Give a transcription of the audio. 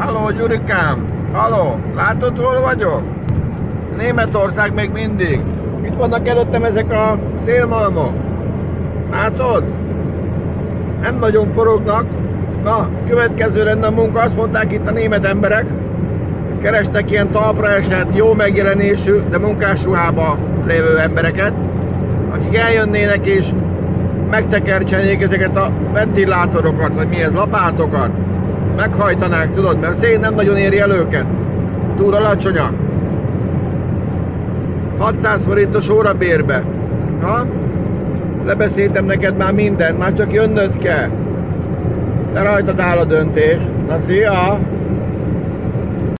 Halló, Gyurikám! Halló, látod, hol vagyok? Németország még mindig. Itt vannak előttem ezek a szélmalmok. Látod? Nem nagyon forognak. Na, következő lenne a munka, azt mondták itt a német emberek, kerestek ilyen talpra esett, jó megjelenésű, de munkásruhába lévő embereket, akik eljönnének és megtekercsenék ezeket a ventilátorokat, vagy mi ez, lapátokat, meghajtanák, tudod, mert szén nem nagyon éri el őket. Túl alacsonyak. 600 forintos órabérbe. Ha? Lebeszéltem neked már mindent, már csak jönnöd kell. Te rajtad áll a döntés. Na szia!